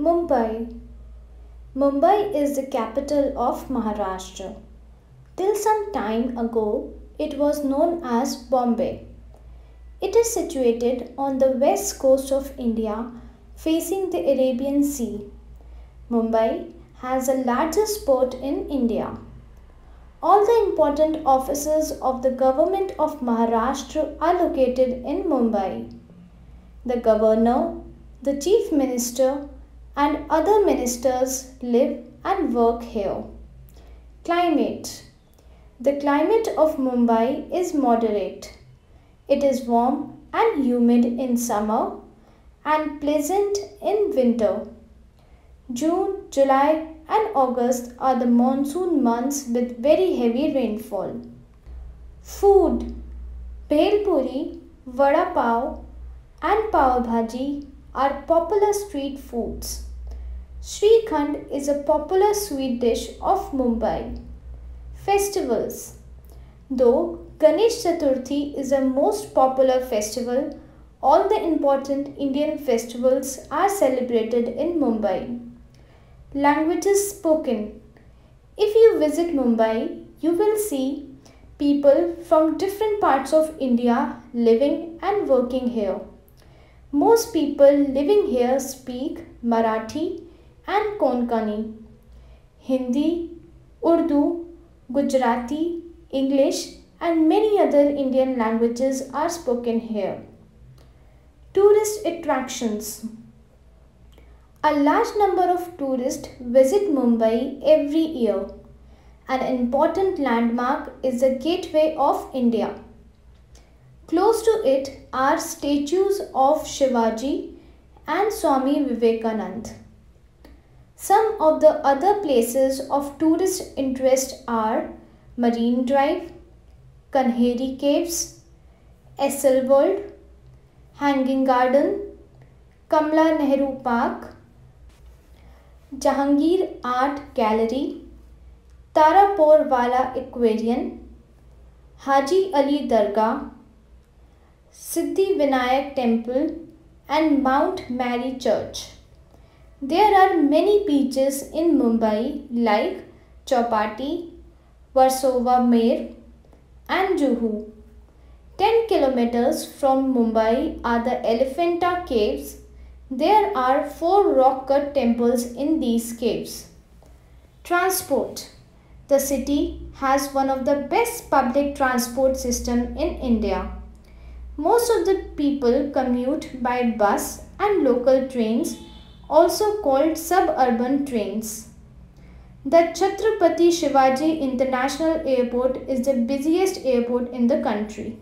Mumbai. Mumbai is the capital of Maharashtra. Till some time ago, it was known as Bombay. It is situated on the west coast of India facing the Arabian Sea. Mumbai has the largest port in India. All the important offices of the government of Maharashtra are located in Mumbai. The governor, the chief minister, and other ministers live and work here. Climate The climate of Mumbai is moderate. It is warm and humid in summer and pleasant in winter. June, July, and August are the monsoon months with very heavy rainfall. Food Bhel puri, vada pav, and pav bhaji are popular street foods. Shrikhand is a popular sweet dish of Mumbai. Festivals Though Ganesh Chaturthi is the most popular festival, all the important Indian festivals are celebrated in Mumbai. Languages spoken If you visit Mumbai, you will see people from different parts of India living and working here. Most people living here speak Marathi and Konkani, Hindi, Urdu, Gujarati, English, and many other Indian languages are spoken here. Tourist attractions A large number of tourists visit Mumbai every year. An important landmark is the Gateway of India. Close to it are statues of Shivaji and Swami Vivekanand. Some of the other places of tourist interest are Marine Drive, Kanheri Caves, Essel World, Hanging Garden, Kamla Nehru Park, Jahangir Art Gallery, Taraporewala Aquarium, Haji Ali Dargah, Siddhi Vinayak Temple and Mount Mary Church. There are many beaches in Mumbai like Chowpatty, Versova Mer and Juhu. 10 kilometers from Mumbai are the Elephanta Caves. There are four rock cut temples in these caves. Transport The city has one of the best public transport system in India. Most of the people commute by bus and local trains, also called suburban trains. The Chhatrapati Shivaji International Airport is the busiest airport in the country.